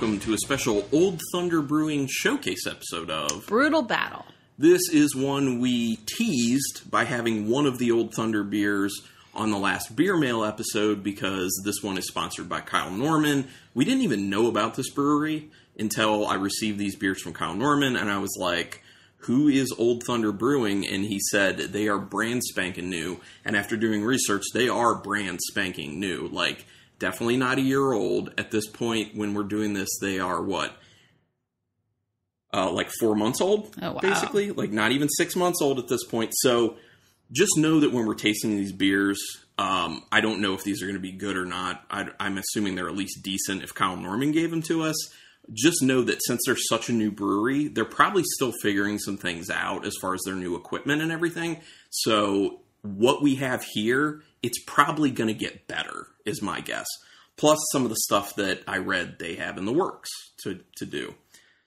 welcome to a special Old Thunder Brewing showcase episode of. Brewtal Battle. This is one we teased by having one of the Old Thunder beers on the last Beer Mail episode because this one is sponsored by Kyle Norman. We didn't even know about this brewery until I received these beers from Kyle Norman, and I was like, who is Old Thunder Brewing? And he said they are brand spanking new. And after doing research, they are brand spanking new. Like, definitely not a year old. At this point, when we're doing this, they are what? Uh, like four months old, Oh, wow. basically. Like, not even six months old at this point. So, just know that when we're tasting these beers, um, I don't know if these are going to be good or not. I, I'm assuming they're at least decent if Kyle Norman gave them to us. Just know that since they're such a new brewery, they're probably still figuring some things out as far as their new equipment and everything. So, what we have here, it's probably going to get better, is my guess. Plus, some of the stuff that I read they have in the works to, to do.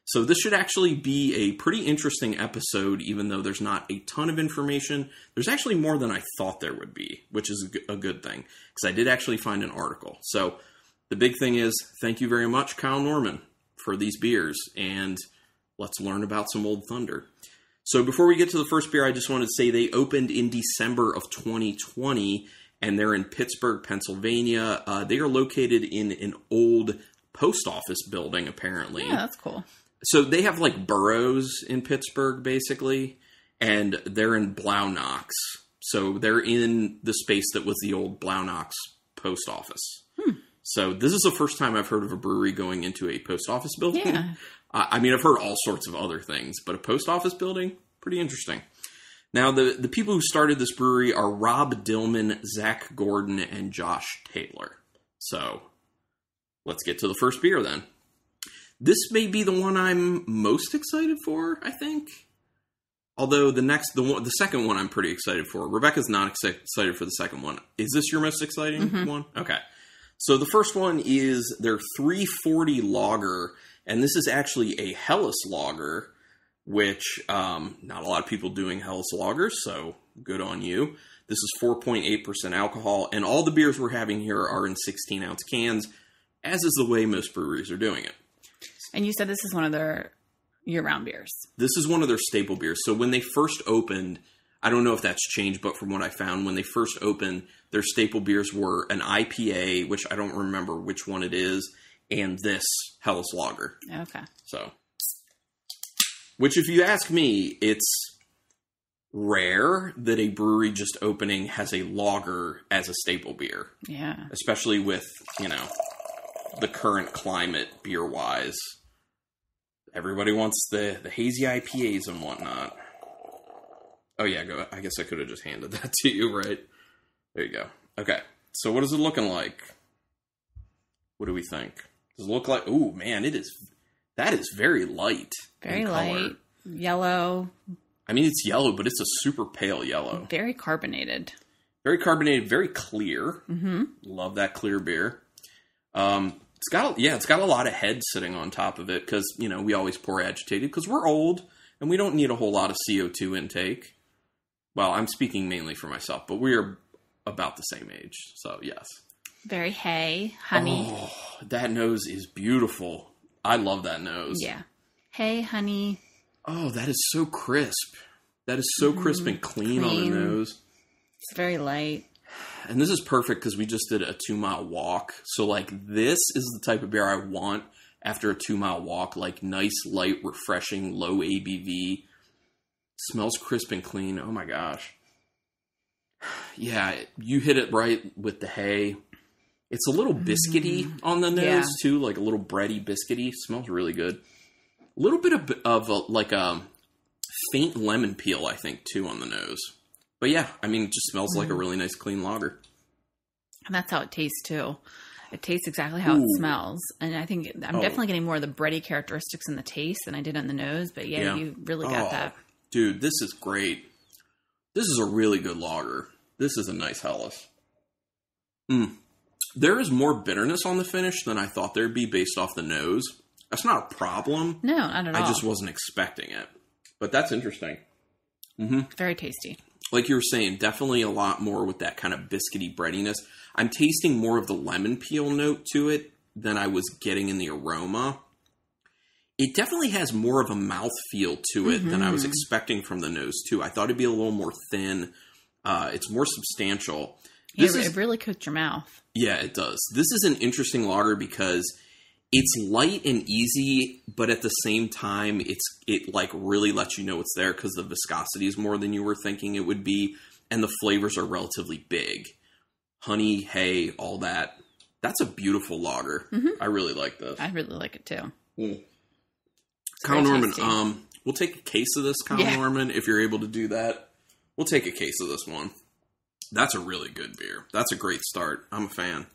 So this should actually be a pretty interesting episode, even though there's not a ton of information. There's actually more than I thought there would be, which is a good- thing because I did actually find an article. So the big thing is, thank you very much, Kyle Norman, for these beers, and let's learn about some Old Thunder. So before we get to the first beer, I just wanted to say they opened in December of 2020, and they're in Pittsburgh, Pennsylvania. Uh, they are located in an old post office building, apparently Yeah, that's cool. so they have like boroughs in Pittsburgh basically, and they're in Blawnox. So they're in the space that was the old Blawnox post office. So this is the first time I've heard of a brewery going into a post office building. Yeah. I I mean, I've heard all sorts of other things, but a post office building, pretty interesting. Now, the, the people who started this brewery are Rob Dillman, Zach Gordon, and Josh Taylor. So let's get to the first beer then. This may be the one I'm most excited for, I think. Although the next, the one, the second one, I'm pretty excited for. Rebecca's not ex- excited for the second one. Is this your most exciting mm-hmm. one? Okay. So the first one is their 340 lager, and this is actually a Helles lager, which um, not a lot of people doing Helles Lager, so good on you. This is 4.8% alcohol, and all the beers we're having here are in 16 ounce cans, as is the way most breweries are doing it. And you said this is one of their year-round beers. This is one of their staple beers. So when they first opened, I don't know if that's changed, but from what I found, when they first opened, their staple beers were an IPA, which I don't remember which one it is, and this Helles Lager. Okay. So, which, if you ask me, it's rare that a brewery just opening has a lager as a staple beer, Yeah. especially with you know the current climate beer wise. Everybody wants the the hazy IPAs and whatnot. Oh yeah, go. I guess I could have just handed that to you, right? There you go. Okay, so what is it looking like? What do we think? Does it look like? Oh, man, it is. That is very light. Very light, yellow, I mean, it's yellow, but it's a super pale yellow. very carbonated. Very carbonated, very clear. Mm-hmm. Love that clear beer. Um, it's got yeah, it's got a lot of head sitting on top of it because you know we always pour agitated because we're old and we don't need a whole lot of CO two intake. Well, I'm speaking mainly for myself, but we are about the same age, so yes. Very hay, honey. Oh, that nose is beautiful. I love that nose. Yeah. Hey, honey. Oh, that is so crisp. That is so crisp and clean, on Mm-hmm. The nose. It's very light. And this is perfect because we just did a two mile walk. So, like, this is the type of beer I want after a two mile walk. Like, nice, light, refreshing, low ABV. Smells crisp and clean. Oh my gosh. Yeah, you hit it right with the hay. It's a little biscuity on the nose, Yeah. too, like a little bready, biscuity. Smells really good. A little bit of, of a, like a faint lemon peel, I think, too, on the nose. But yeah, I mean, it just smells like a really nice, clean lager. And that's how it tastes too. It tastes exactly how Ooh. it smells. And I think I'm Oh. definitely getting more of the bready characteristics in the taste than I did on the nose. But yeah, Yeah. you really got Oh, that. Dude, this is great. This is a really good lager. This is a nice Helles. Mm. There is more bitterness on the finish than I thought there'd be based off the nose. That's not a problem. No, not at all. I just wasn't expecting it. But that's interesting. hmm very tasty. Like you were saying, definitely a lot more with that kind of biscuity breadiness. I'm tasting more of the lemon peel note to it than I was getting in the aroma. It definitely has more of a mouth feel to it than I was Mhm. expecting from the nose too. I thought it'd be a little more thin. Uh, it's more substantial. This is it really cooked your mouth. yeah, it does. This is an interesting lager because it's light and easy, but at the same time, it's it like really lets you know it's there because the viscosity is more than you were thinking it would be, and the flavors are relatively big. Honey, hay, all that. That's a beautiful lager. Mhm. I really like this. I really like it too. Mm. Kyle Norman, tasty. um, we'll take a case of this, Kyle Yeah. Norman, if you're able to do that. We'll take a case of this one. That's a really good beer. That's a great start. I'm a fan.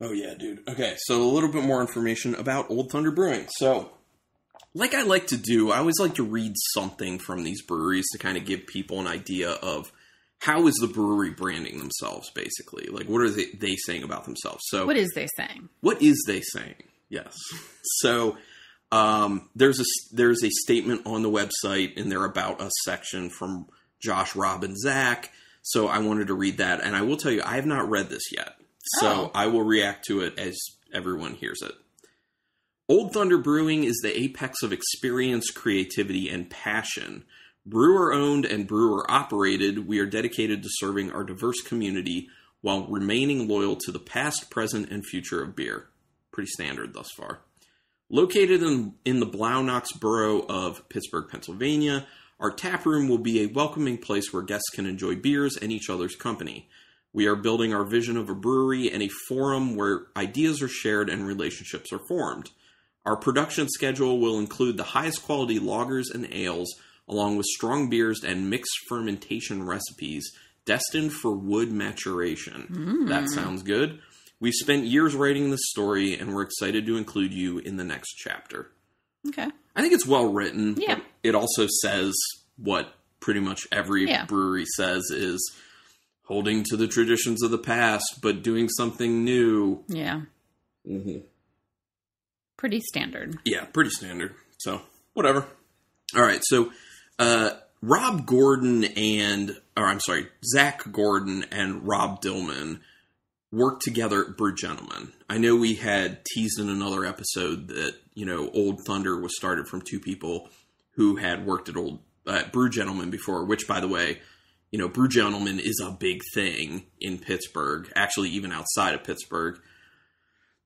Oh yeah, dude. Okay, so a little bit more information about Old Thunder Brewing. So, like I like to do, I always like to read something from these breweries to kind of give people an idea of how is the brewery branding themselves, basically. Like, what are they, they saying about themselves? So, what is they saying? what is they saying? Yes. So um, there's a there's a statement on the website in their about us section from Josh, Rob, and Zach. So I wanted to read that, and I will tell you I have not read this yet. So Oh. I will react to it as everyone hears it. Old Thunder Brewing is the apex of experience, creativity, and passion. Brewer owned and brewer operated, we are dedicated to serving our diverse community while remaining loyal to the past, present, and future of beer. Pretty standard thus far. Located in, in the Blawnox borough of Pittsburgh, Pennsylvania, our tap room will be a welcoming place where guests can enjoy beers and each other's company. We are building our vision of a brewery and a forum where ideas are shared and relationships are formed. Our production schedule will include the highest quality lagers and ales, along with strong beers and mixed fermentation recipes destined for wood maturation. Mm. That sounds good. We've spent years writing this story, and we're excited to include you in the next chapter. Okay. I think it's well written. Yeah. It also says what pretty much every Yeah. brewery says is holding to the traditions of the past, but doing something new. Yeah. Mm-hmm. Pretty standard. Yeah, pretty standard. So, whatever. All right. So, uh, Rob Gordon and, or I'm sorry, Zach Gordon and Rob Dillman worked together at Brew Gentlemen. I know we had teased in another episode that, you know, Old Thunder was started from two people who had worked at Old uh, Brew Gentlemen before, which, by the way, you know, Brew Gentlemen is a big thing in Pittsburgh, actually, even outside of Pittsburgh.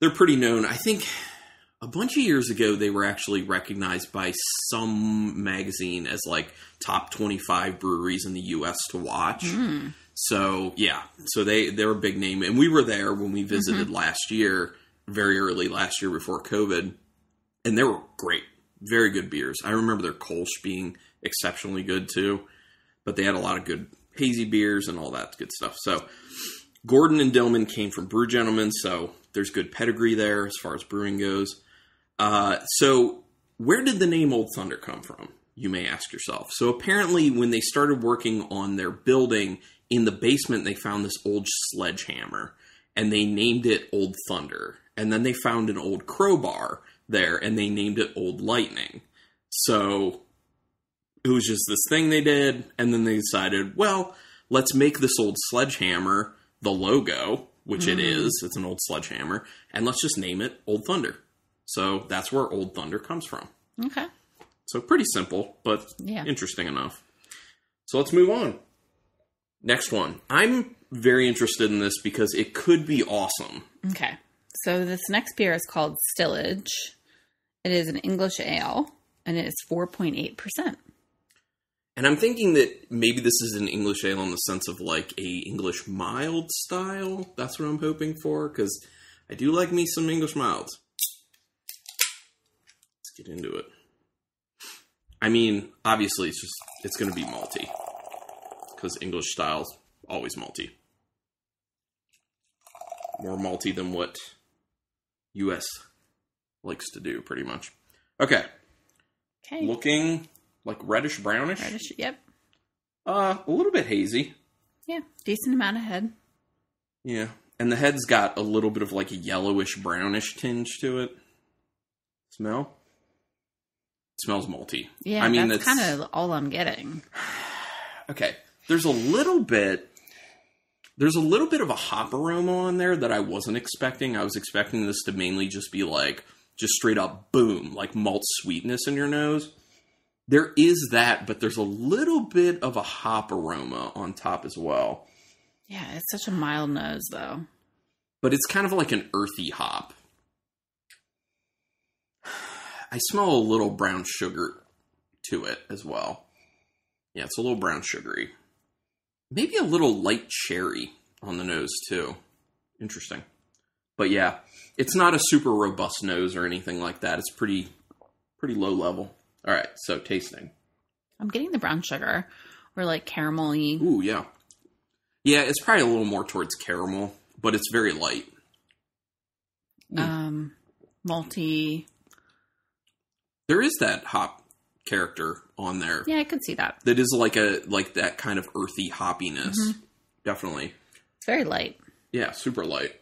They're pretty known. I think a bunch of years ago they were actually recognized by some magazine as like top 25 breweries in the US to watch. Mm. So, yeah. So they they're a big name and we were there when we visited last year, very early last year before COVID, and they were great. Very good beers. I remember their Kolsch being exceptionally good too, but they had a lot of good hazy beers and all that good stuff. So, Gordon and Dillman came from Brew Gentlemen, so there's good pedigree there as far as brewing goes. Uh, so, where did the name Old Thunder come from? You may ask yourself. So, apparently, when they started working on their building in the basement, they found this old sledgehammer and they named it Old Thunder. And then they found an old crowbar there and they named it Old Lightning. So, it was just this thing they did, and then they decided, well, let's make this old sledgehammer the logo, which it mm-hmm. is. It's an old sledgehammer, and let's just name it Old Thunder. So that's where Old Thunder comes from. Okay. So pretty simple, but Yeah. interesting enough. So let's move on. Next one. I'm very interested in this because it could be awesome. Okay. So this next beer is called Stillage. It is an English ale and it is 4.8%. And I'm thinking that maybe this is an English ale in the sense of like a English mild style. That's what I'm hoping for because I do like me some English milds. Let's get into it. I mean, obviously, it's just it's going to be malty because English styles always malty. More malty than what U.S. likes to do, pretty much. Okay, Okay. looking like reddish brownish. Reddish. Yep. Uh, a little bit hazy. Yeah. Decent amount of head. Yeah. And the head's got a little bit of like a yellowish brownish tinge to it. Smell? smells malty. Yeah. I mean, that's that's kind of all I'm getting. okay. There's a little bit there's a little bit of a hop aroma on there that I wasn't expecting. I was expecting this to mainly just be like just straight up boom, like malt sweetness in your nose. There is that, but there's a little bit of a hop aroma on top as well. Yeah, it's such a mild nose though. But it's kind of like an earthy hop. I smell a little brown sugar to it as well. Yeah, it's a little brown sugary. Maybe a little light cherry on the nose too. Interesting. But yeah, it's not a super robust nose or anything like that. It's pretty pretty low level. All right, so tasting. I'm getting the brown sugar or like caramelly. Ooh, yeah. Yeah, it's probably a little more towards caramel, but it's very light. Mm. Um malty. There is that hop character on there. Yeah, I could see that. That is like a like that kind of earthy hoppiness. Mm-hmm. Definitely. It's very light. Yeah, super light.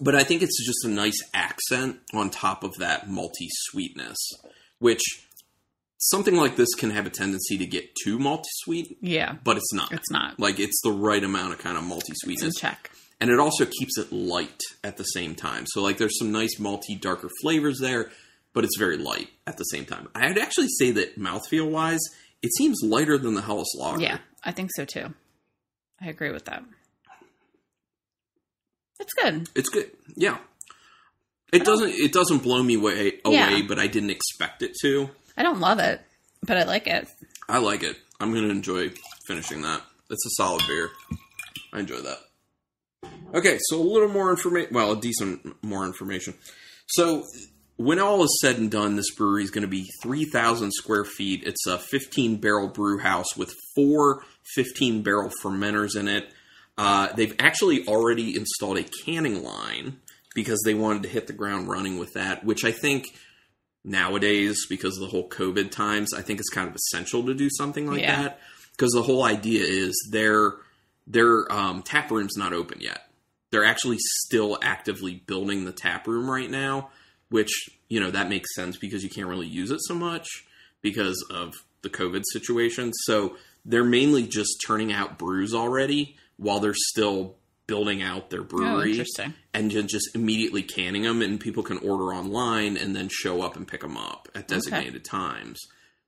But I think it's just a nice accent on top of that malty sweetness, which something like this can have a tendency to get too malty sweet, Yeah, but it's not. it's not. Like it's the right amount of kind of in sweetness. check. and it also keeps it light at the same time. So like there's some nice malty darker flavors there, but it's very light at the same time. I'd actually say that mouthfeel wise, it seems lighter than the Helles Lager. Yeah, I think so too. I agree with that. It's good. It's good. Yeah. It doesn't it doesn't blow me away, away Yeah. but I didn't expect it to. I don't love it, but I like it. I like it. I'm going to enjoy finishing that. It's a solid beer. I enjoy that. Okay, so a little more information. Well, a decent more information. So, when all is said and done, this brewery is going to be 3,000 square feet. It's a 15 barrel brew house with four 15 barrel fermenters in it. Uh, they've actually already installed a canning line because they wanted to hit the ground running with that, which I think nowadays because of the whole COVID times, I think it's kind of essential to do something like Yeah. that. Because the whole idea is their their um, tap room's not open yet. They're actually still actively building the tap room right now, which you know that makes sense because you can't really use it so much because of the COVID situation. So they're mainly just turning out brews already while they're still building out their Oh, brewery interesting. and just immediately canning them and people can order online and then show up and pick them up at designated times.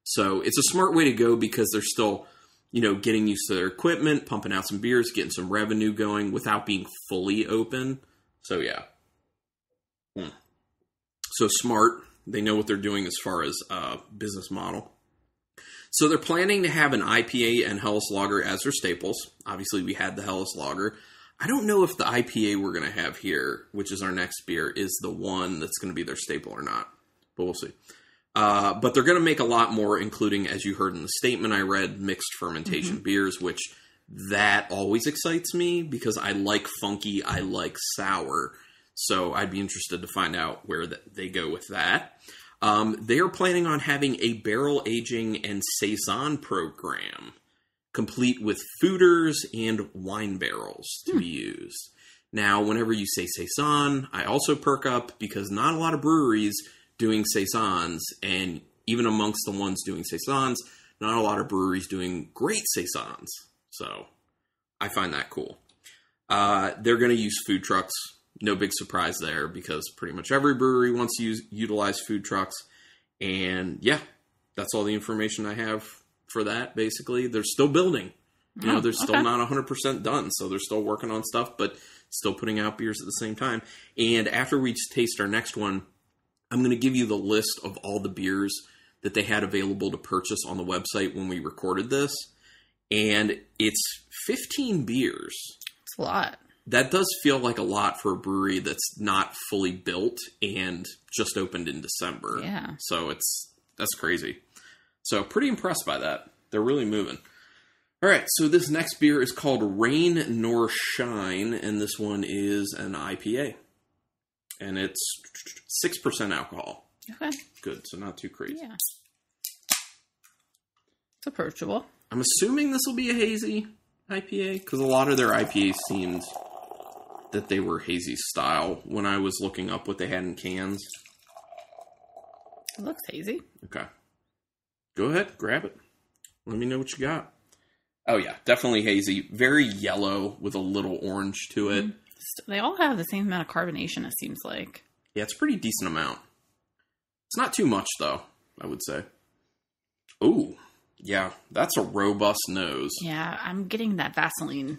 So it's a smart way to go because they're still you know getting used to their equipment pumping out some beers getting some revenue going without being fully open. So yeah. Hmm. so smart. They know what they're doing as far as uh, business model so they're planning to have an IPA and Helles Lager as their staples. Obviously, we had the Helles Lager. I don't know if the IPA we're going to have here, which is our next beer, is the one that's going to be their staple or not. But we'll see. Uh, but they're going to make a lot more, including, as you heard in the statement I read, mixed fermentation beers, which that always excites me because I like funky, I like sour. So I'd be interested to find out where th- they go with that. Um, they are planning on having a barrel aging and saison program, complete with foeders and wine barrels to be used. Now, whenever you say saison, I also perk up because not a lot of breweries doing saisons, and even amongst the ones doing saisons, not a lot of breweries doing great saisons. So I find that cool. Uh, they're going to use food trucks. No big surprise there because pretty much every brewery wants to use, utilize food trucks. And yeah, that's all the information I have for that. Basically, they're still building. You know, Oh, they're still okay. not 100% done, so they're still working on stuff, but still putting out beers at the same time. And after we taste our next one, I'm going to give you the list of all the beers that they had available to purchase on the website when we recorded this. And it's 15 beers. It's a lot. That does feel like a lot for a brewery that's not fully built and just opened in December. Yeah. So it's that's crazy. So pretty impressed by that. They're really moving. All right, so this next beer is called Rain Nor Shine, and this one is an IPA, and it's six percent alcohol. Okay. Good, so not too crazy. Yeah. It's approachable. I'm assuming this will be a hazy IPA because a lot of their IPAs seemed that they were hazy style when I was looking up what they had in cans. It looks hazy. Okay, go ahead, grab it. Let me know what you got. Oh yeah, definitely hazy. Very yellow with a little orange to it. Mm-hmm. They all have the same amount of carbonation. It seems like. Yeah, it's a pretty decent amount. It's not too much though, I would say. Ooh, yeah, that's a robust nose. Yeah, I'm getting that Vaseline,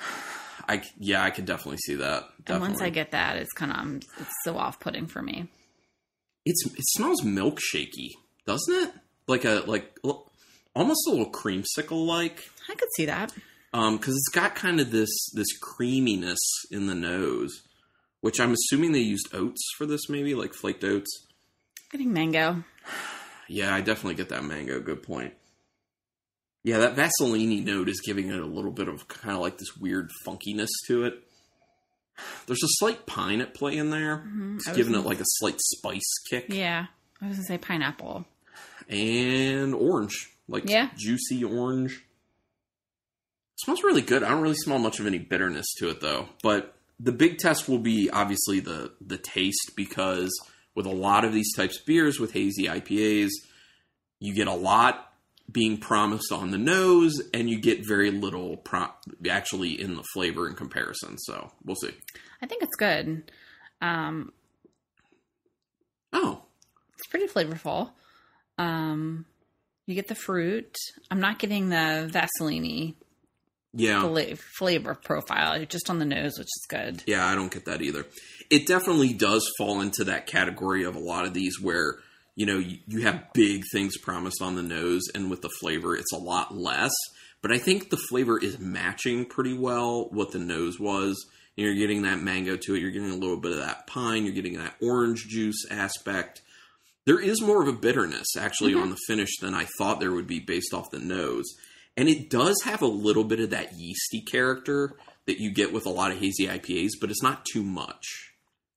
I yeah, I could definitely see that. and once I get that, it's kind of it's so off-putting for me. it's it smells milkshakey, doesn't it? Like a like almost a little creamsicle like. I could see that. Um, because it's got kind of this this creaminess in the nose, which I'm assuming they used oats for this, maybe like flaked oats. Getting mango. Yeah, I definitely get that mango. Good point. Yeah, that Vaseline note is giving it a little bit of kind of like this weird funkiness to it. There's a slight pine at play in there. Mhm. It's giving it like a slight spice kick. Yeah, I was gonna say pineapple. And orange, like Yeah. juicy orange. smells really good. I don't really smell much of any bitterness to it though. But the big test will be obviously the the taste because with a lot of these types of beers with hazy IPAs, you get a lot being promised on the nose and you get very little pro- actually in the flavor in comparison. So, we'll see. I think it's good. Um, Oh, it's pretty flavorful. Um, you get the fruit. I'm not getting the Vaseline yeah. fla- flavor profile, just on the nose, which is good. Yeah, I don't get that either. It definitely does fall into that category of a lot of these where, you know, you, you have big things promised on the nose, and with the flavor, it's a lot less. But I think the flavor is matching pretty well what the nose was. And you're getting that mango to it, you're getting a little bit of that pine, you're getting that orange juice aspect. There is more of a bitterness actually mm-hmm. on the finish than I thought there would be based off the nose. And it does have a little bit of that yeasty character that you get with a lot of hazy IPAs, but it's not too much.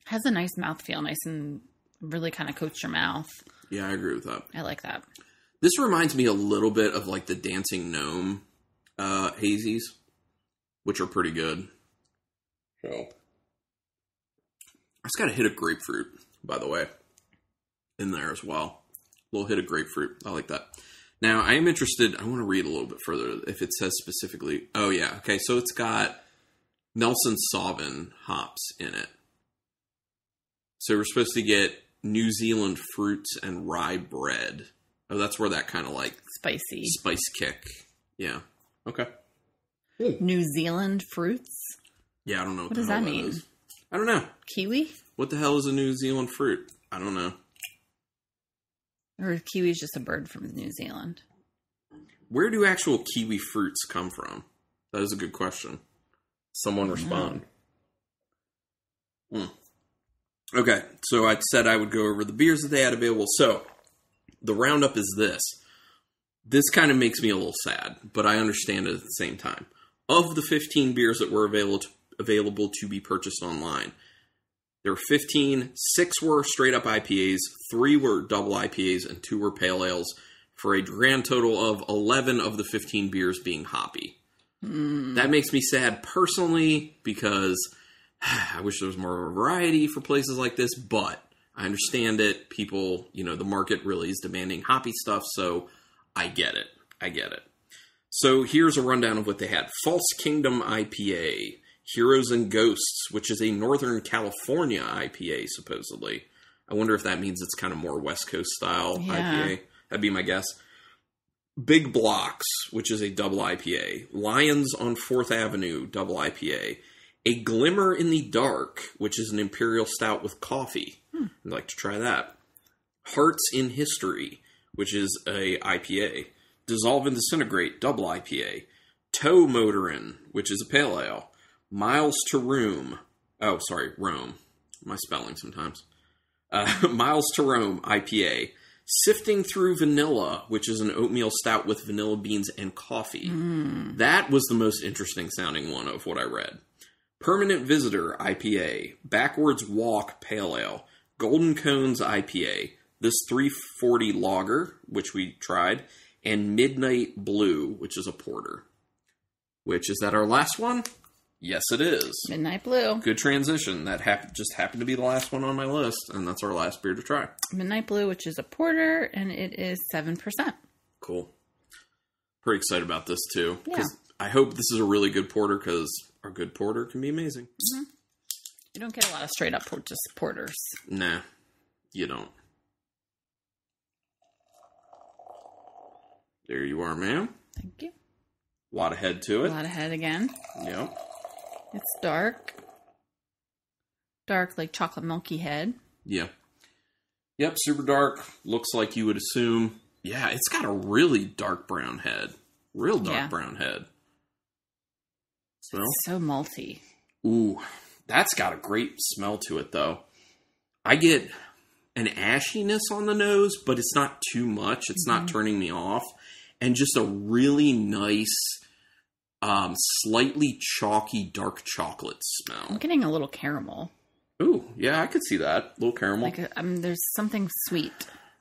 Has a nice mouthfeel, nice and really kind of coats your mouth. Yeah, I agree with that. I like that. This reminds me a little bit of like the Dancing Gnome uh, hazies, which are pretty good. So, I just got a hit of grapefruit, by the way, in there as well. A little hit of grapefruit. I like that. Now, I am interested. I want to read a little bit further if it says specifically. Oh, yeah. Okay. So it's got Nelson Sauvin hops in it. So we're supposed to get New Zealand fruits and rye bread. Oh, that's where that kind of like Spicy. spice kick. Yeah. Okay. New Zealand fruits. Yeah, I don't know. What, What the does hell that mean? is. I don't know. Kiwi? What the hell is a New Zealand fruit? I don't know. Or kiwi is just a bird from New Zealand? Where do actual kiwi fruits come from? That is a good question. Someone respond. Hmm. Okay, so I said I would go over the beers that they had available. So the roundup is this. This kind of makes me a little sad, but I understand it at the same time. Of the 15 beers that were available to, available to be purchased online, there were 15. Six were straight up IPAs, three were double IPAs, and two were pale ales, for a grand total of 11 of the 15 beers being hoppy. Hmm. That makes me sad personally because I wish there was more of a variety for places like this, but I understand it. People, you know, the market really is demanding hoppy stuff, so I get it. I get it. So here's a rundown of what they had False Kingdom IPA, Heroes and Ghosts, which is a Northern California IPA, supposedly. I wonder if that means it's kind of more West Coast style Yeah. IPA. That'd be my guess. Big Blocks, which is a double IPA. Lions on Fourth Avenue, double IPA. A Glimmer in the Dark, which is an Imperial Stout with coffee. I'd like to try that. Hearts in History, which is a IPA. Dissolve and Disintegrate, double IPA. Toe Motorin, which is a pale ale. Miles to Room. Oh, sorry, Rome. My spelling sometimes. Uh, Miles to Rome, IPA. Sifting Through Vanilla, which is an oatmeal stout with vanilla beans and coffee. That was the most interesting sounding one of what I read. Permanent Visitor IPA, Backwards Walk Pale Ale, Golden Cones IPA, this 340 Lager, which we tried, and Midnight Blue, which is a porter. Which is that our last one? Yes, it is. Midnight Blue. Good transition. That hap- just happened to be the last one on my list, and that's our last beer to try. Midnight Blue, which is a porter, and it is 7%. Cool. Pretty excited about this too. Yeah. I hope this is a really good porter because a good porter can be amazing. Mm-hmm. You don't get a lot of straight up port- just porters. Nah, you don't. There you are, ma'am. Thank you. A lot of head to it. A lot of head again. Yep. It's dark. Dark, like chocolate milky head. Yeah. Yep, super dark. Looks like you would assume. Yeah, it's got a really dark brown head. Real dark Yeah. brown head. Smell? So malty. Ooh, that's got a great smell to it, though. I get an ashiness on the nose, but it's not too much. It's not turning me off. And just a really nice, um, slightly chalky dark chocolate smell. I'm getting a little caramel. Ooh, yeah, I could see that. little caramel. Like um, there's something sweet.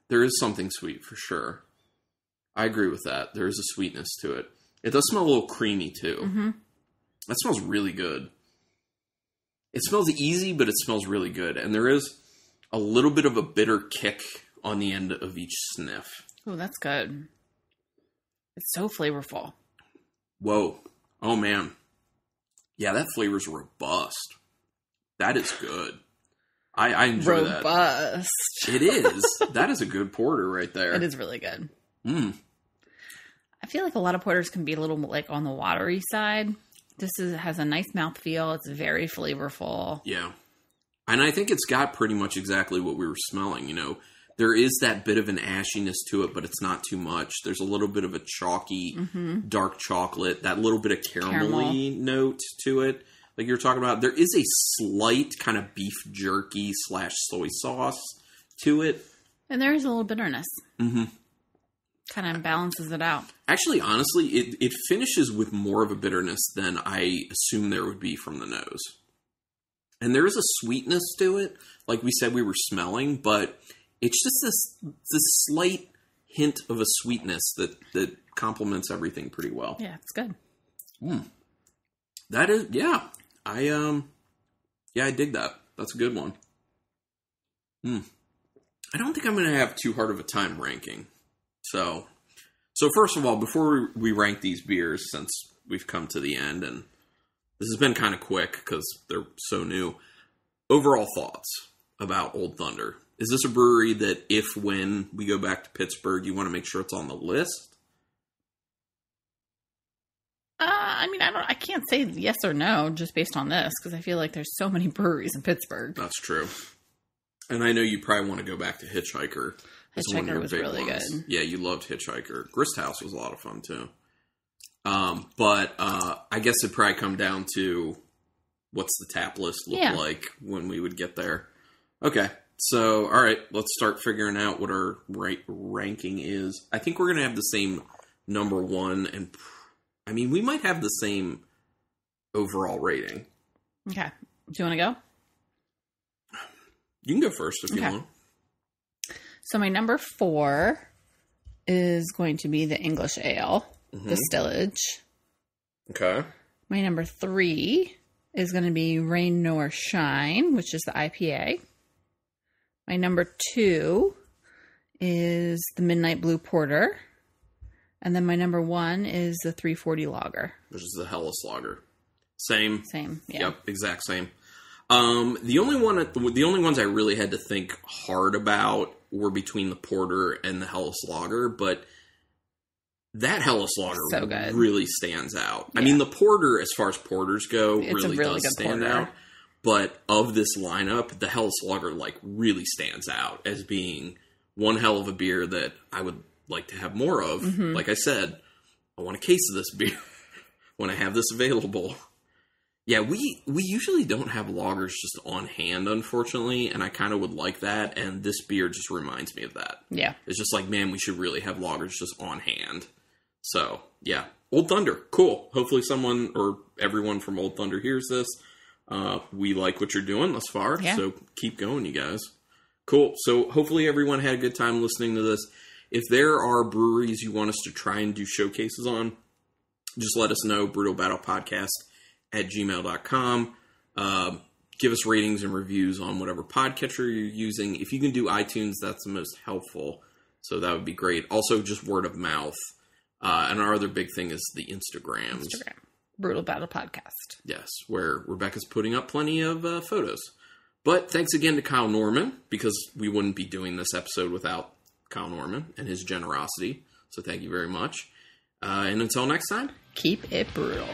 There is something sweet for sure. I agree with that. There is a sweetness to it. It does smell a little creamy too. Mm-hmm. That smells really good. It smells easy, but it smells really good. And there is a little bit of a bitter kick on the end of each sniff. Oh, that's good. It's so flavorful. Whoa. Oh man. Yeah, that flavor's robust. That is good. I, I enjoy that. Robust. It is. that is a good porter right there. It is really good. Mm. I feel like a lot of porters can be a little like on the watery side. This is has a nice mouthfeel. It's very flavorful. Yeah. And I think it's got pretty much exactly what we were smelling. You know, there is that bit of an ashiness to it, but it's not too much. There's a little bit of a chalky, dark chocolate, that little bit of caramelly note to it, like you were talking about. There is a slight kind of beef jerky slash soy sauce to it. And there is a little bitterness. Mm-hmm. Kind of balances it out. Actually, honestly, it, it finishes with more of a bitterness than I assume there would be from the nose. And there is a sweetness to it, like we said we were smelling, but it's just this this slight hint of a sweetness that that complements everything pretty well. Yeah, it's good. That is, yeah, I um, yeah, I dig that. That's a good one. Hmm. I don't think I'm going to have too hard of a time ranking. So, so first of all, before we, rank these beers, since we've come to the end, and this has been kind of quick because they're so new. Overall thoughts about Old Thunder. Is this a brewery that, if when we go back to Pittsburgh, you want to make sure it's on the list? Uh, I mean, I don't. I can't say yes or no just based on this because I feel like there's so many breweries in Pittsburgh. That's true. And I know you probably want to go back to Hitchhiker. Hitchhiker was really ones. good. Yeah, you loved Hitchhiker. Grist House was a lot of fun too. Um, but uh, I guess it'd probably come down to what's the tap list look Yeah. like when we would get there. Okay, so all right, let's start figuring out what our right ranking is. I think we're gonna have the same number one, and I mean we might have the same overall rating. Okay, do you want to go? You can go first if you want. So my number four is going to be the English Ale, the Stillage. Okay. My number three is going to be Rain Nor Shine, which is the IPA. My number two is the Midnight Blue Porter. And then my number one is the 340 Lager. Which is the Helles Lager. Same. Same. Yeah. Yep, exact same. Um, the only one, the only ones I really had to think hard about were between the Porter and the Helles Lager, but that Helles Lager So really stands out. I mean, the Porter, as far as porters go, It's really, really does stand porter. out. But of this lineup, the Helles Lager like really stands out as being one hell of a beer that I would like to have more of. Mm-hmm. Like I said, I want a case of this beer when I have this available. Yeah, we we usually don't have lagers just on hand, unfortunately, and I kind of would like that. And this beer just reminds me of that. Yeah. It's just like, man, we should really have lagers just on hand. So yeah, Old Thunder, cool. Hopefully, someone or everyone from Old Thunder hears this. Uh, we like what you're doing thus far, Yeah. so keep going, you guys. Cool. So hopefully, everyone had a good time listening to this. If there are breweries you want us to try and do showcases on, just let us know. Brewtal Battle Podcast at gmail.com. Uh, give us ratings and reviews on whatever podcatcher you're using. If you can do iTunes, that's the most helpful. So that would be great. Also, just word of mouth. Uh, and our other big thing is the Instagrams. Instagram. Brewtal Battle Podcast. Yes, where Rebecca's putting up plenty of uh, photos. But thanks again to Kyle Norman because we wouldn't be doing this episode without Kyle Norman and his generosity. So thank you very much. Uh, and until next time. Keep it brutal.